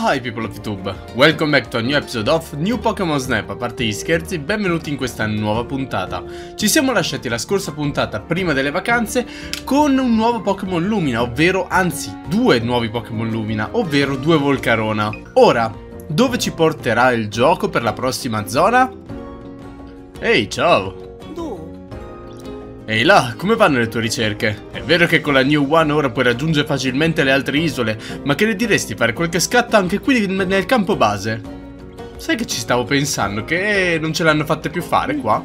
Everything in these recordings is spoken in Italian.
Hi people of YouTube, welcome back to a new episode of New Pokémon Snap A parte gli scherzi, benvenuti in questa nuova puntata Ci siamo lasciati la scorsa puntata prima delle vacanze con un nuovo Pokémon Lumina Ovvero, anzi, due nuovi Pokémon Lumina, ovvero due Volcarona Ora, dove ci porterà il gioco per la prossima zona? Ehi, ciao! Ehi là, come vanno le tue ricerche? È vero che con la New One ora puoi raggiungere facilmente le altre isole, ma che ne diresti fare qualche scatto anche qui nel campo base? Sai che ci stavo pensando, che non ce l'hanno fatte più fare qua?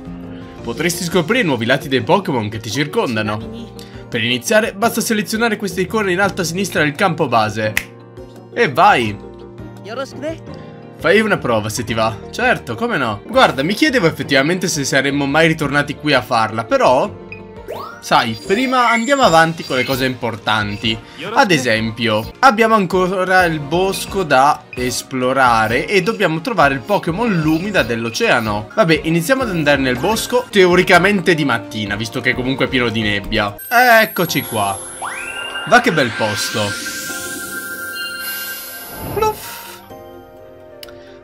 Potresti scoprire nuovi lati dei Pokémon che ti circondano. Per iniziare, basta selezionare queste icone in alto a sinistra del campo base. E vai! Fai una prova se ti va. Certo, come no. Guarda, mi chiedevo effettivamente se saremmo mai ritornati qui a farla, però Sai, prima andiamo avanti con le cose importanti. Ad esempio, abbiamo ancora il bosco da esplorare e dobbiamo trovare il Pokémon Lumina dell'oceano. Vabbè, iniziamo ad andare nel bosco, teoricamente di mattina, visto che è comunque pieno di nebbia. Eccoci qua. Va che bel posto.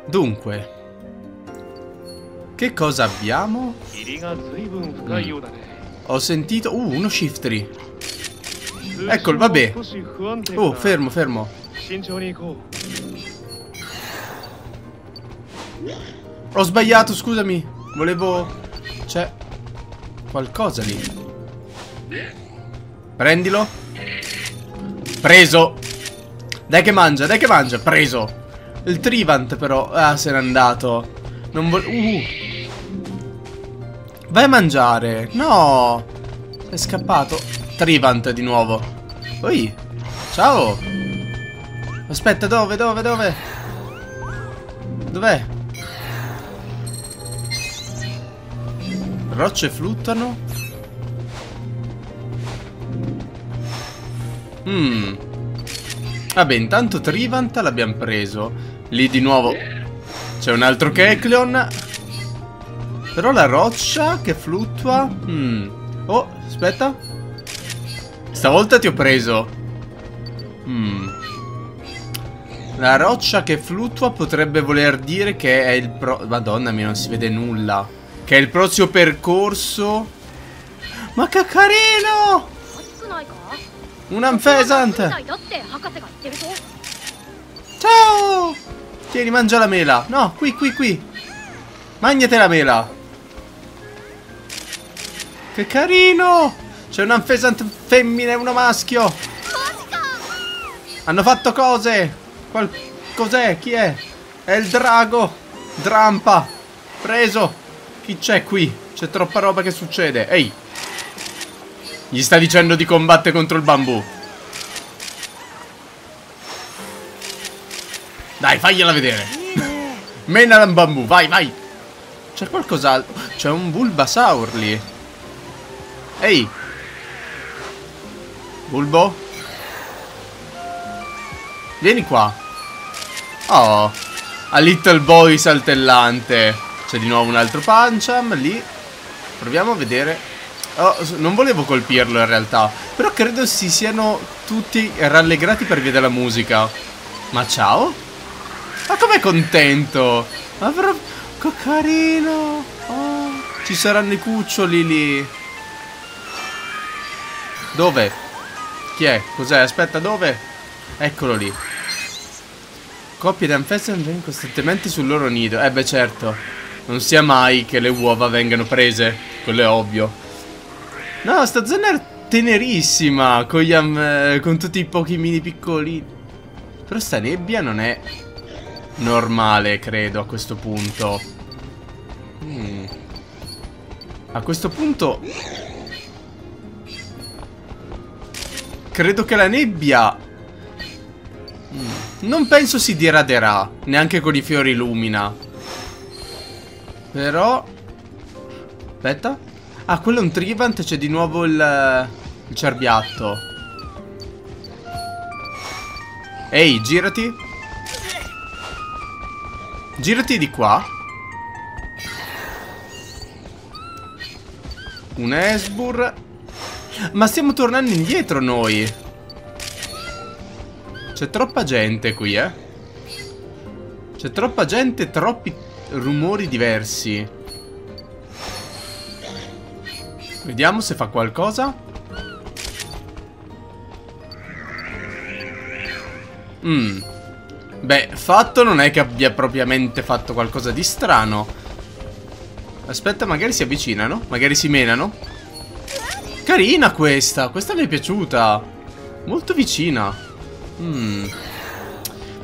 Dunque, che cosa abbiamo? Mm. Ho sentito... Uh, uno shiftry. Eccolo, vabbè. Oh, fermo, fermo. Ho sbagliato, scusami. Volevo... C'è... Qualcosa lì. Prendilo. Preso. Dai che mangia, dai che mangia. Preso. Il Trivant però... Ah, se n'è andato. Non volevo... Uh. Vai a mangiare. No. È scappato. Trivant di nuovo. Oi. Ciao. Aspetta, dove, dove, dove? Dov'è? Rocce fluttano. Hmm. Vabbè, intanto Trivant l'abbiamo preso. Lì di nuovo c'è un altro Kecleon. Però la roccia che fluttua... Hmm. Oh, aspetta. Stavolta ti ho preso. Hmm. La roccia che fluttua potrebbe voler dire che è il pro... Madonna mia, non si vede nulla. Che è il prossimo percorso. Ma che carino! Un Ampheasant! Ciao! Tieni, mangia la mela. No, qui, qui, qui. Mangiate la mela. Che carino! C'è un Ampheasant femmina e uno maschio! Hanno fatto cose! Qual Cos'è? Chi è? È il drago! Drampa! Preso! Chi c'è qui? C'è troppa roba che succede. Ehi! Gli sta dicendo di combattere contro il bambù. Dai, fagliela vedere. Mena il bambù, vai, vai. C'è qualcos'altro. C'è un Bulbasaur lì. Ehi! Bulbo? Vieni qua. Oh, a Little Boy saltellante. C'è di nuovo un altro Pancham lì. Proviamo a vedere. Oh, non volevo colpirlo in realtà. Però credo si siano tutti rallegrati per via della musica. Ma ciao? Ma com'è contento? Ma proprio... Che carino! Oh, ci saranno i cuccioli lì. Dove? Chi è? Cos'è? Aspetta, dove? Eccolo lì. Coppie di Amphesan vengono costantemente sul loro nido. Eh beh, certo. Non sia mai che le uova vengano prese. Quello è ovvio. No, sta zona è tenerissima. Con, eh, con tutti i pochi mini piccoli. Però sta nebbia non è normale, credo, a questo punto. Hmm. A questo punto Credo che la nebbia... Non penso si diraderà, neanche con i fiori lumina. Però... Aspetta. Ah, quello è un Trivant, c'è di nuovo il, il cerbiatto. Ehi, girati. Girati di qua. Un Esbur. Ma stiamo tornando indietro noi. C'è troppa gente qui, eh. C'è troppa gente, troppi rumori diversi. Vediamo se fa qualcosa. Mmm. Beh, fatto non è che abbia propriamente fatto qualcosa di strano. Aspetta, magari si avvicinano. Magari si menano. Carina questa. Questa mi è piaciuta. Molto vicina. Mmm.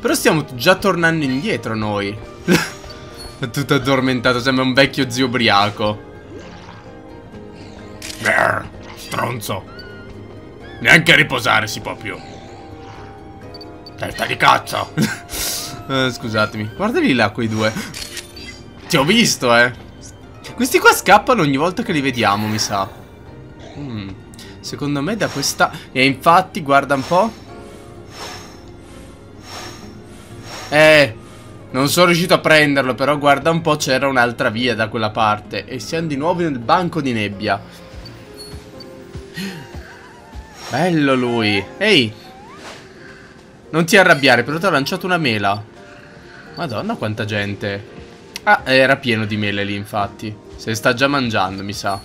Però stiamo già tornando indietro noi. tutto addormentato. Sembra un vecchio zio ubriaco. Grr, stronzo. Neanche a riposare si può più. Testa di cazzo. eh, scusatemi. Guardali là quei due. Ti ho visto, eh. Questi qua scappano ogni volta che li vediamo, mi sa. Mm. Secondo me da questa... E infatti, guarda un po'. Eh... Non sono riuscito a prenderlo, però guarda un po' c'era un'altra via da quella parte. E siamo di nuovo nel banco di nebbia. Bello lui. Ehi. Non ti arrabbiare, però ti ho lanciato una mela. Madonna quanta gente. Ah, era pieno di mele lì, infatti. Se sta già mangiando, mi sa.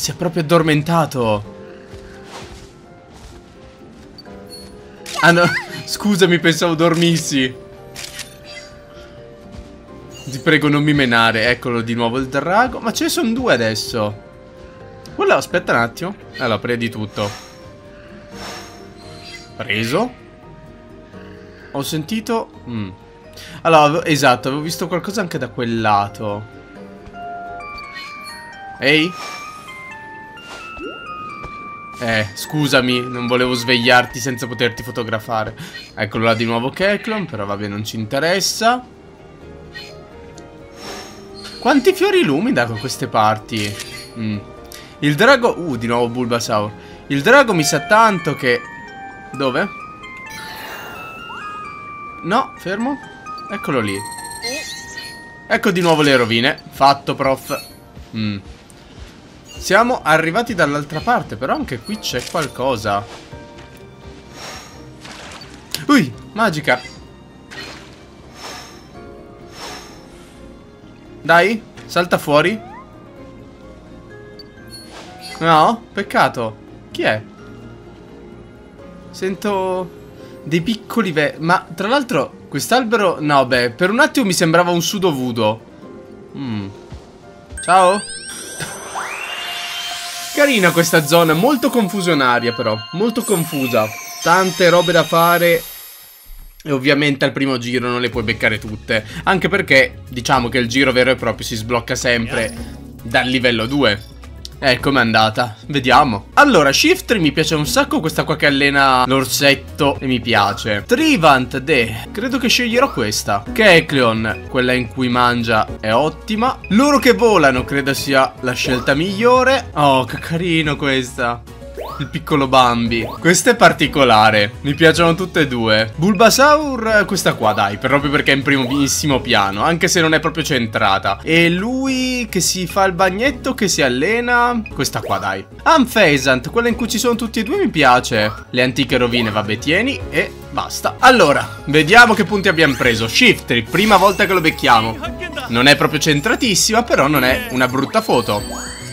Si è proprio addormentato. Ah no, scusami, pensavo dormissi. Ti prego non mi menare. Eccolo di nuovo il drago. Ma ce ne sono due adesso. Quello, aspetta un attimo. Allora, prendi tutto. Preso. Ho sentito... Mm. Allora, esatto, avevo visto qualcosa anche da quel lato. Ehi? Eh, scusami, non volevo svegliarti senza poterti fotografare. Eccolo là di nuovo Keklon, però vabbè, non ci interessa. Quanti fiori lumi da queste parti? Mm. Il drago... Uh, di nuovo Bulbasaur. Il drago mi sa tanto che... Dove? No, fermo. Eccolo lì. Ecco di nuovo le rovine. Fatto, prof. Mm. Siamo arrivati dall'altra parte, però anche qui c'è qualcosa. Ui, magica. Dai, salta fuori. No, peccato. Chi è? Sento dei piccoli ve... Ma tra l'altro quest'albero... No, beh, per un attimo mi sembrava un sudovudo. Mm. Ciao. Carina questa zona, molto confusionaria però, molto confusa. Tante robe da fare e ovviamente al primo giro non le puoi beccare tutte. Anche perché diciamo che il giro vero e proprio si sblocca sempre dal livello 2. Eh, com'è andata? Vediamo. Allora, Shiftry mi piace un sacco questa qua che allena l'orsetto e mi piace. Trivant, de. Credo che sceglierò questa. Kecleon, quella in cui mangia, è ottima. Loro che volano, credo sia la scelta migliore. Oh, che carino questa. Il piccolo Bambi. Questo è particolare. Mi piacciono tutte e due. Bulbasaur questa qua dai Proprio perché è in primissimo piano Anche se non è proprio centrata. E lui che si fa il bagnetto Che si allena? Questa qua dai. Amphaisant Quella in cui ci sono tutti e due mi piace. Le antiche rovine vabbè tieni E basta. Allora Vediamo che punti abbiamo preso. Shiftry Prima volta che lo becchiamo. Non è proprio centratissima Però non è una brutta foto.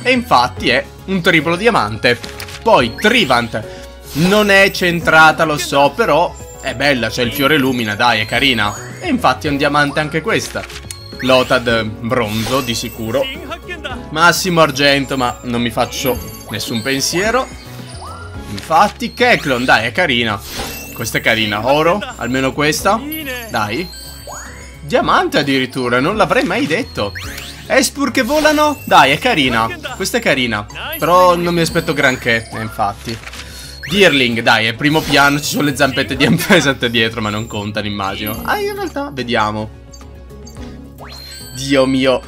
E infatti è un triplo diamante poi Trivant non è centrata, lo so, però è bella, c'è il fiore lumina, dai, è carina. E infatti è un diamante anche questa. Lotad bronzo, di sicuro. Massimo argento, ma non mi faccio nessun pensiero. Infatti, Keklon, dai, è carina. Questa è carina. Oro, almeno questa. Dai. Diamante addirittura, non l'avrei mai detto. Espur che volano? Dai, è carina. Questa è carina. Però non mi aspetto granché, eh, infatti. Deerling, dai, è primo piano, ci sono le zampette di Ampesant dietro, ma non contano, immagino. Ah, in realtà, vediamo. Dio mio.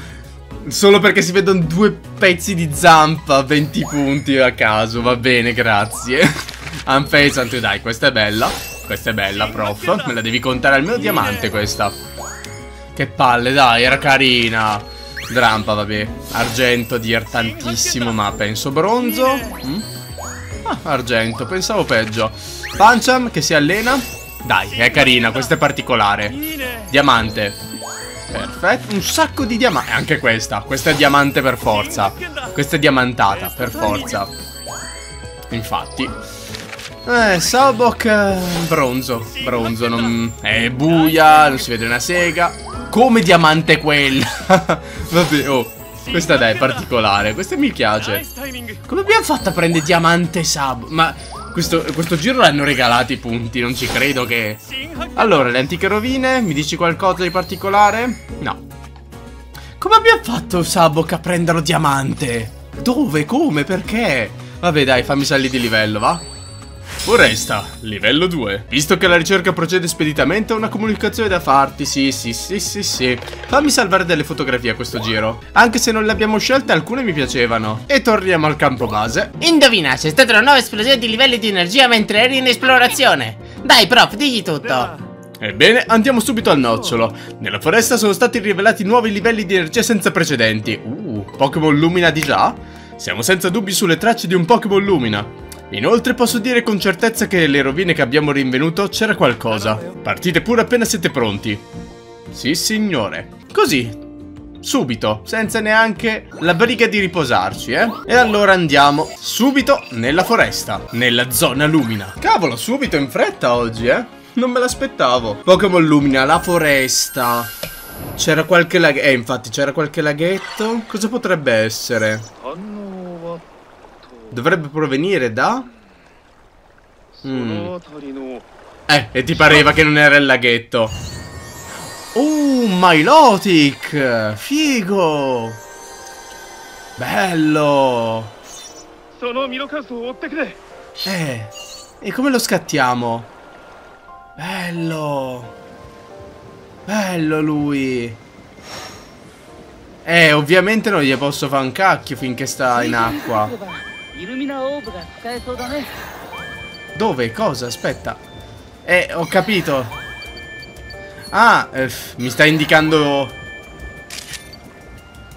Solo perché si vedono due pezzi di zampa, 20 punti a caso, va bene, grazie. Ampesant, dai, questa è bella. Questa è bella, prof. Me la devi contare almeno diamante questa. Che palle, dai, era carina. Drampa, vabbè. Argento dir tantissimo, ma penso bronzo. Mm? Ah, argento, pensavo peggio. Pancham che si allena. Dai, è carina, questa è particolare. Diamante. Perfetto, un sacco di diamanti. Anche questa, questa è diamante per forza. Questa è diamantata, per forza. Infatti. Eh, Sabok, eh, bronzo, bronzo, non... è buia, non si vede una sega. Come diamante quella. Vabbè, oh, questa dai è particolare, questa mi piace. Come abbiamo fatto a prendere diamante Sab? Ma questo, questo giro l'hanno regalati i punti, non ci credo che... Allora, le antiche rovine, mi dici qualcosa di particolare? No. Come abbiamo fatto Sabok a prenderlo diamante? Dove? Come? Perché? Vabbè dai, fammi salire di livello, va? Foresta, livello 2. Visto che la ricerca procede speditamente, ho una comunicazione da farti. Sì, sì, sì, sì, sì. Fammi salvare delle fotografie a questo giro. Anche se non le abbiamo scelte, alcune mi piacevano. E torniamo al campo base. Indovina, c'è stata una nuova esplosione di livelli di energia mentre eri in esplorazione. Dai, prof, digli tutto. Ebbene, andiamo subito al nocciolo. Nella foresta sono stati rivelati nuovi livelli di energia senza precedenti. Uh, Pokémon Lumina di già? Siamo senza dubbi sulle tracce di un Pokémon Lumina. Inoltre posso dire con certezza che nelle rovine che abbiamo rinvenuto c'era qualcosa. Partite pure appena siete pronti. Sì, signore. Così. Subito, senza neanche la briga di riposarci, eh? E allora andiamo subito nella foresta, nella zona lumina. Cavolo, subito in fretta oggi, eh? Non me l'aspettavo. Pokémon Lumina, la foresta. C'era qualche laghetto. Eh, infatti, c'era qualche laghetto. Cosa potrebbe essere? Dovrebbe provenire da... Mm. Eh, e ti pareva che non era il laghetto. Uh, Milotic! Figo! Bello! Eh, e come lo scattiamo? Bello! Bello lui! Eh, ovviamente non gli posso fare un cacchio finché sta in acqua. Dove? Cosa? Aspetta. Eh, ho capito. Ah, eh, mi sta indicando...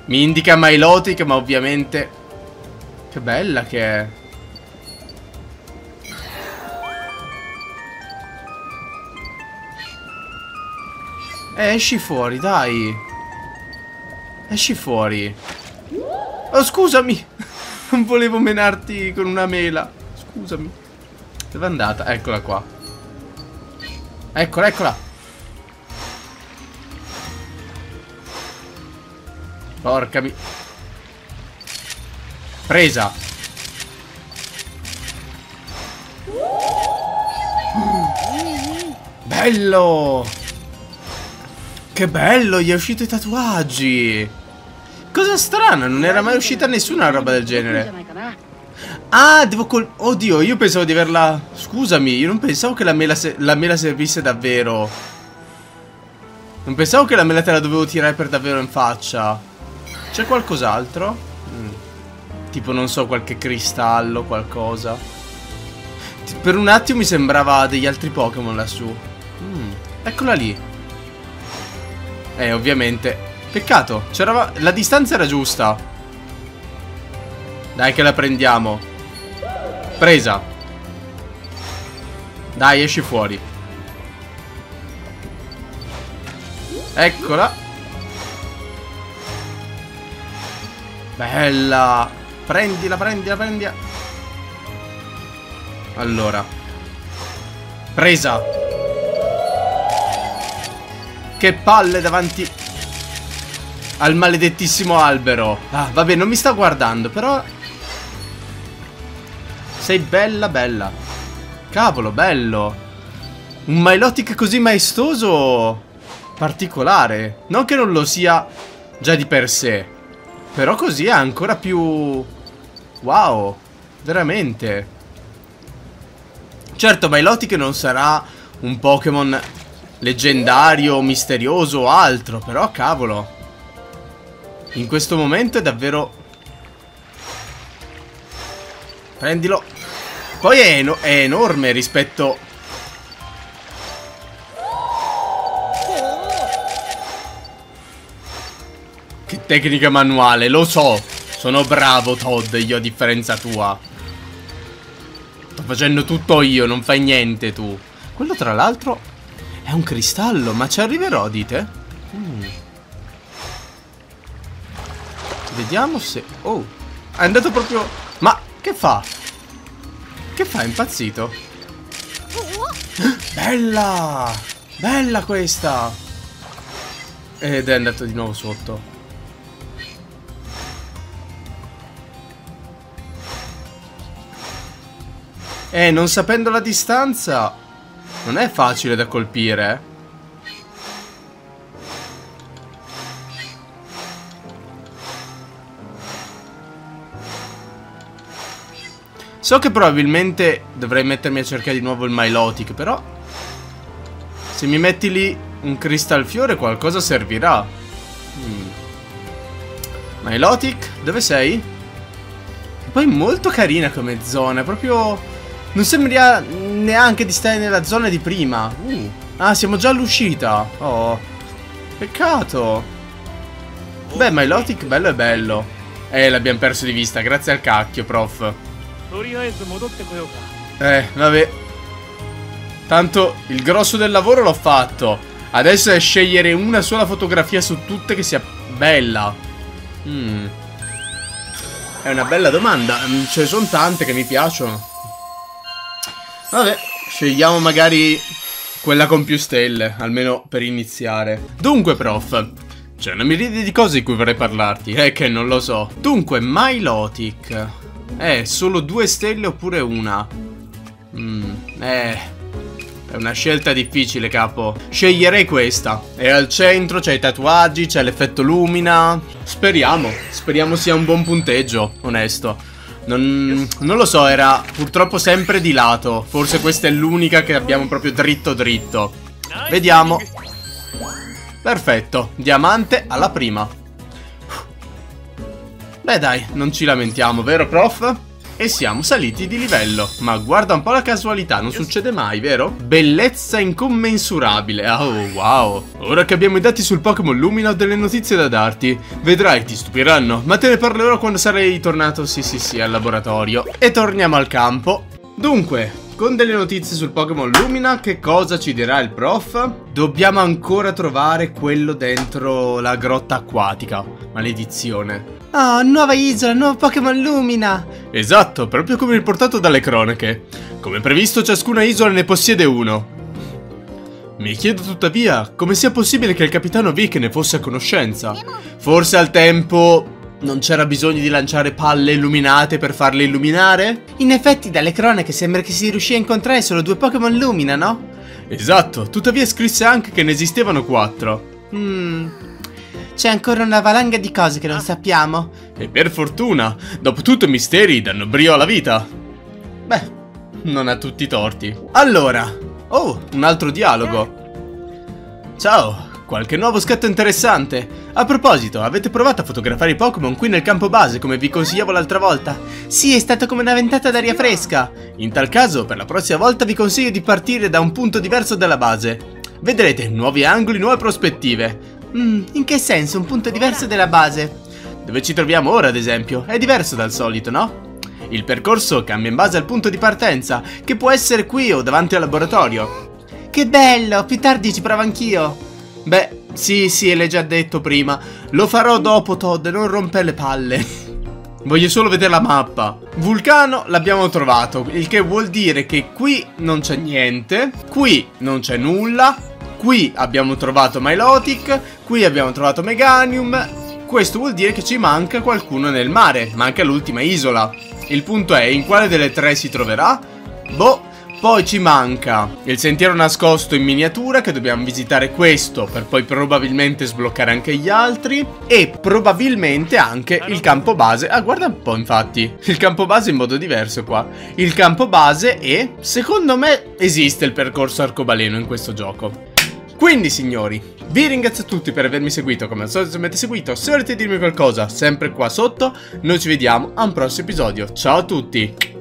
Mi indica Milotic, ma ovviamente... Che bella che è. Eh, esci fuori, dai. Esci fuori. Oh, scusami. Non volevo menarti con una mela. Scusami. Dove è andata? Eccola qua. Eccola, eccola. Porca mi... Presa. Bello! Che bello, gli è uscito i tatuaggi! Cosa strana, non era mai uscita nessuna roba del genere. Ah, devo col... Oddio, io pensavo di averla... Scusami, io non pensavo che la mela, se... la mela servisse davvero. Non pensavo che la mela te la dovevo tirare per davvero in faccia. C'è qualcos'altro? Mm. Tipo, non so, qualche cristallo, qualcosa. Per un attimo mi sembrava degli altri Pokémon lassù. Mm. Eccola lì. Eh, ovviamente Peccato, la distanza era giusta. Dai che la prendiamo. Presa. Dai, esci fuori. Eccola. Bella. Prendila, prendila, prendila. Allora. Presa. Che palle davanti al maledettissimo albero. Ah, vabbè, non mi sta guardando, però... Sei bella, bella. Cavolo, bello. Un Milotic così maestoso... Particolare. Non che non lo sia già di per sé. Però così è ancora più... Wow. Veramente. Certo, Milotic non sarà un Pokémon leggendario, misterioso o altro. Però, cavolo. In questo momento è davvero... Prendilo. Poi è, eno è enorme rispetto... Che tecnica manuale, lo so. Sono bravo, Todd, io a differenza tua. Sto facendo tutto io, non fai niente tu. Quello tra l'altro è un cristallo, ma ci arriverò, dite? Mm. Vediamo se... Oh, è andato proprio... Ma che fa? Che fa? È impazzito? Bella! Bella questa! Ed è andato di nuovo sotto. Eh, non sapendo la distanza non è facile da colpire. So che probabilmente dovrei mettermi a cercare di nuovo il Milotic, però... Se mi metti lì un Crystal Fiore qualcosa servirà. Mm. Milotic, dove sei? E poi molto carina come zona, proprio... Non sembra neanche di stare nella zona di prima. Uh. Ah, siamo già all'uscita. Oh. Peccato. Beh, Milotic bello e bello. Eh, l'abbiamo perso di vista, grazie al cacchio, prof. Eh, vabbè. Tanto il grosso del lavoro l'ho fatto. Adesso è scegliere una sola fotografia su tutte che sia bella. Mm. È una bella domanda. Mm, ce ne sono tante che mi piacciono. Vabbè, scegliamo magari quella con più stelle, almeno per iniziare. Dunque, prof, c'è una miriade di cose di cui vorrei parlarti, è che non lo so. Dunque, Milotic. Eh, solo due stelle oppure una? Mm, eh... È una scelta difficile, capo. Sceglierei questa. E al centro c'è i tatuaggi, c'è l'effetto lumina. Speriamo. Speriamo sia un buon punteggio, onesto. Non, non, lo so, era purtroppo sempre di lato. Forse questa è l'unica che abbiamo proprio dritto dritto. Vediamo. Perfetto, diamante alla prima. Beh dai, non ci lamentiamo, vero prof? E siamo saliti di livello. Ma guarda un po' la casualità, non succede mai, vero? Bellezza incommensurabile. Oh, wow. Ora che abbiamo i dati sul Pokémon Lumina ho delle notizie da darti. Vedrai, ti stupiranno Ma te ne parlerò quando sarai tornato, sì sì sì, al laboratorio. E torniamo al campo. Dunque, con delle notizie sul Pokémon Lumina, che cosa ci dirà il prof? Dobbiamo ancora trovare quello dentro la grotta acquatica. Maledizione. Oh, nuova isola, nuovo Pokémon Lumina! Esatto, proprio come riportato dalle cronache. Come previsto, ciascuna isola ne possiede uno. Mi chiedo tuttavia come sia possibile che il capitano Vic ne fosse a conoscenza. Forse al tempo non c'era bisogno di lanciare palle illuminate per farle illuminare? In effetti dalle cronache sembra che si riuscì a incontrare solo due Pokémon Lumina, no? Esatto, tuttavia scrisse anche che ne esistevano quattro. Hmm, c'è ancora una valanga di cose che non sappiamo. E per fortuna, dopotutto misteri danno brio alla vita. Beh, non ha tutti i torti. Allora, oh, un altro dialogo. Ciao, qualche nuovo scatto interessante. A proposito, avete provato a fotografare i Pokémon qui nel campo base come vi consigliavo l'altra volta? Sì, è stato come una ventata d'aria fresca. In tal caso, per la prossima volta vi consiglio di partire da un punto diverso dalla base. Vedrete nuovi angoli, nuove prospettive. Mmm, in che senso? Un punto diverso della base? Dove ci troviamo ora, ad esempio, è diverso dal solito, no? Il percorso cambia in base al punto di partenza, che può essere qui o davanti al laboratorio. Che bello, più tardi ci provo anch'io. Beh, sì, sì, l'hai già detto prima. Lo farò dopo, Todd, non rompe le palle. Voglio solo vedere la mappa. Vulcano l'abbiamo trovato, il che vuol dire che qui non c'è niente, qui non c'è nulla, Qui abbiamo trovato Milotic, qui abbiamo trovato Meganium. Questo vuol dire che ci manca qualcuno nel mare, manca l'ultima isola. Il punto è in quale delle tre si troverà? Boh, poi ci manca il sentiero nascosto in miniatura che dobbiamo visitare questo per poi probabilmente sbloccare anche gli altri e probabilmente anche il campo base. Ah guarda un po' infatti, il campo base in modo diverso qua. Il campo base e secondo me esiste il percorso arcobaleno in questo gioco. Quindi signori, vi ringrazio tutti per avermi seguito, come al solito se mi avete seguito, se volete dirmi qualcosa, sempre qua sotto, noi ci vediamo a un prossimo episodio. Ciao a tutti!